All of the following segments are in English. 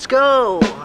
Let's go!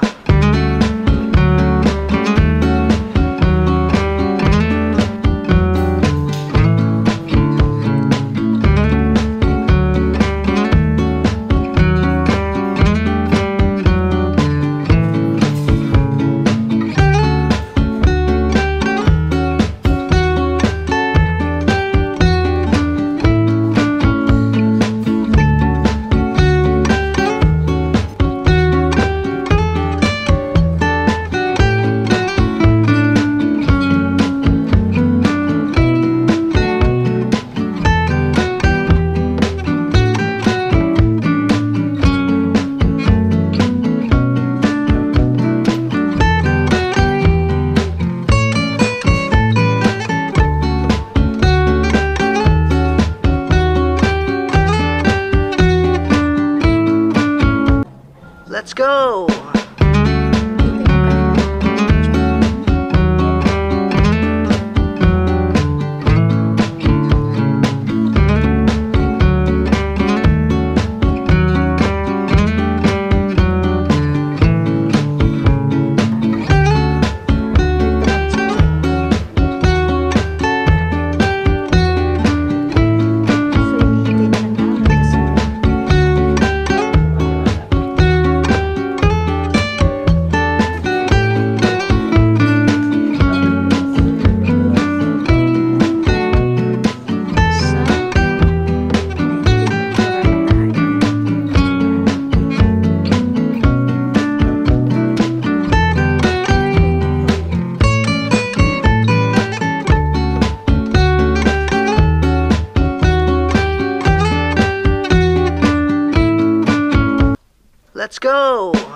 Let's go!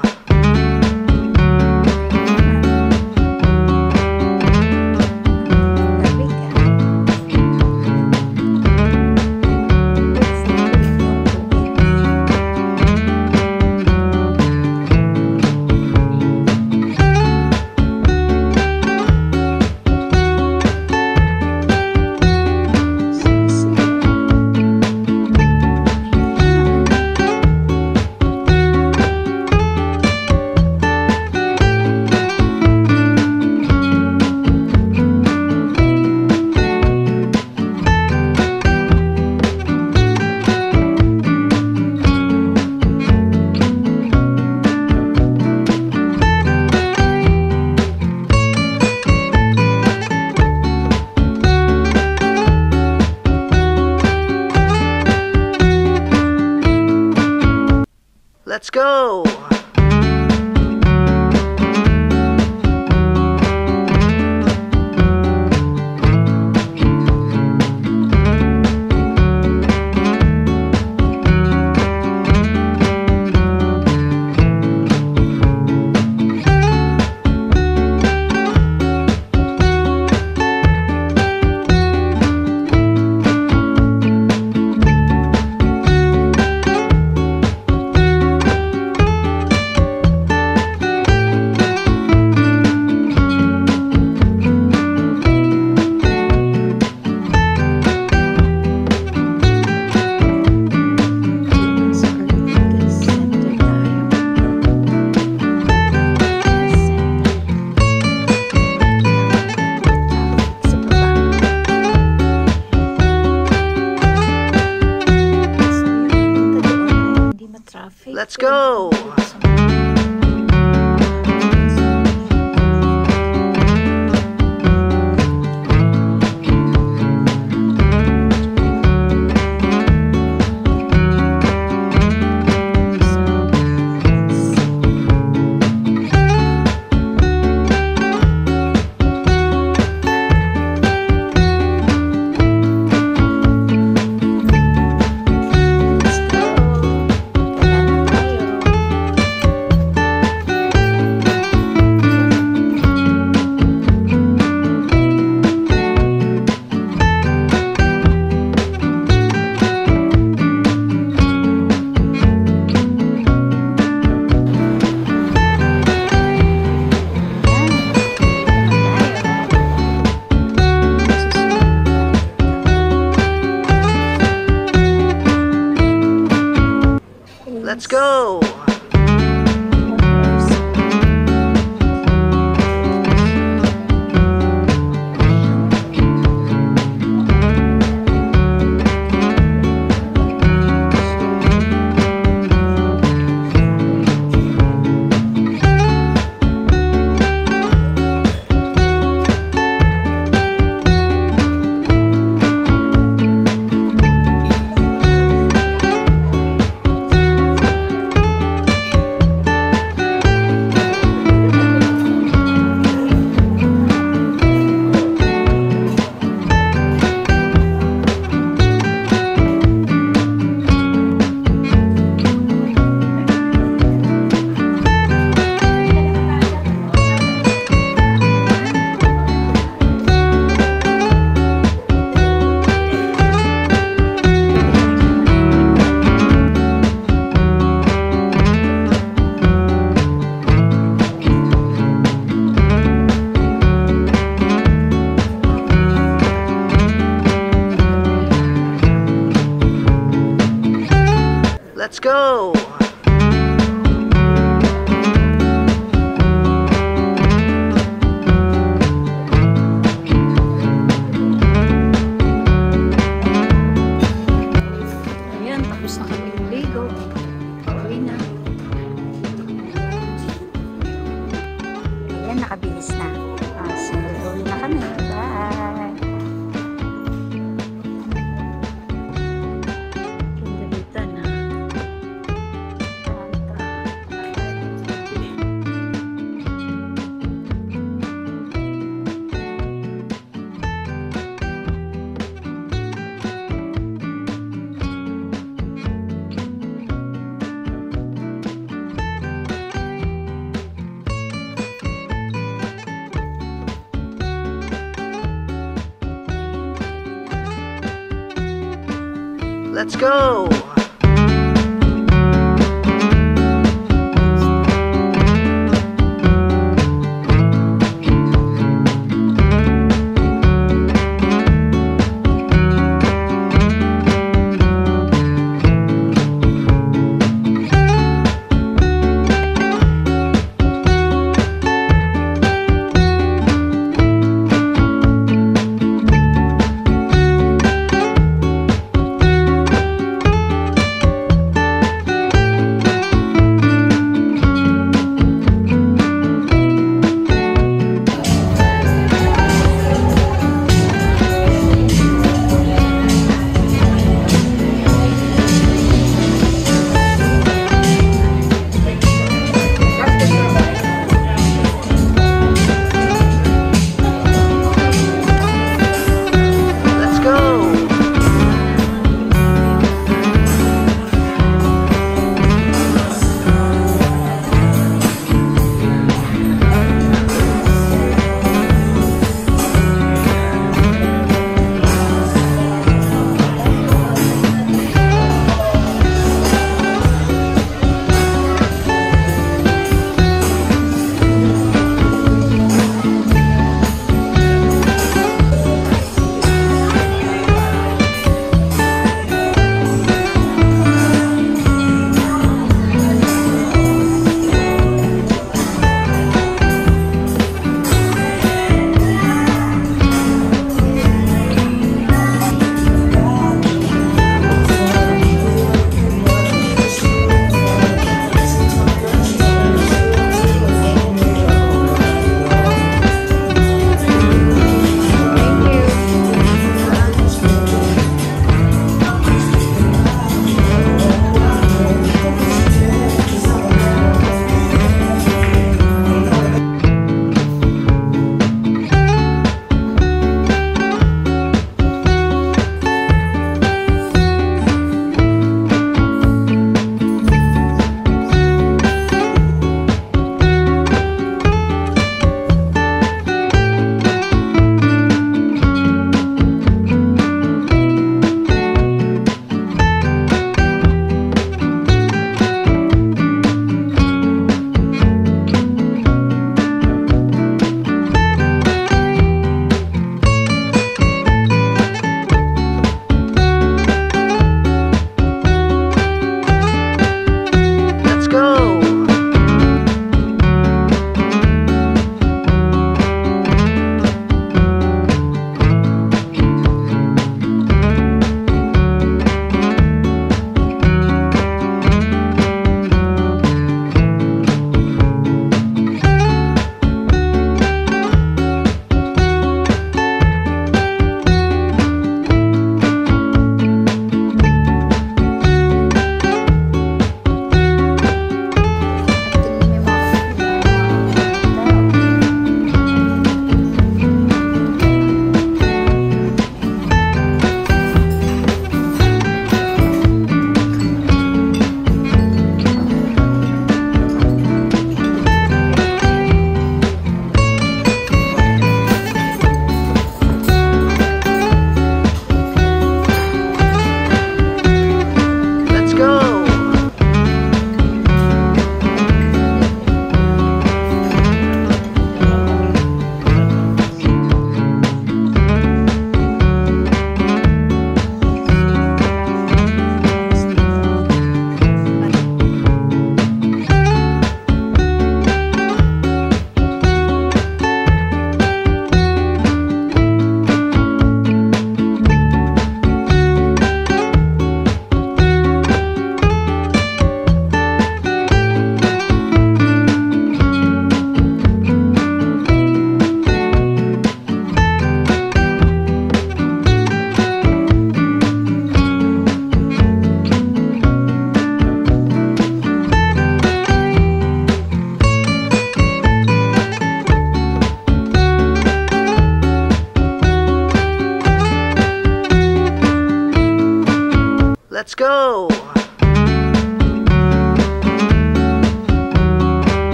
Let's go! Go! Let's go! Let's go.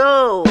Go.